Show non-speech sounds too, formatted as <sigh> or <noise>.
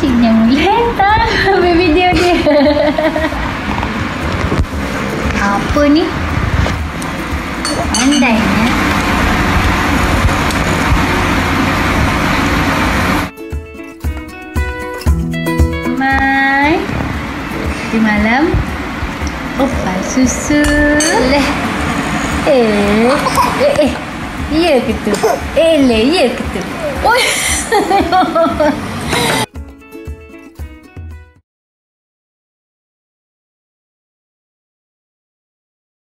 kecil yang boleh <laughs> tak ambil video dia. Apa ni? Pandai. Eh? Mai. Di malam. Opa susu. Leh. Eh. Eh. eh. Ya ke tu? Eh leh ya ke tu? Oh. <laughs>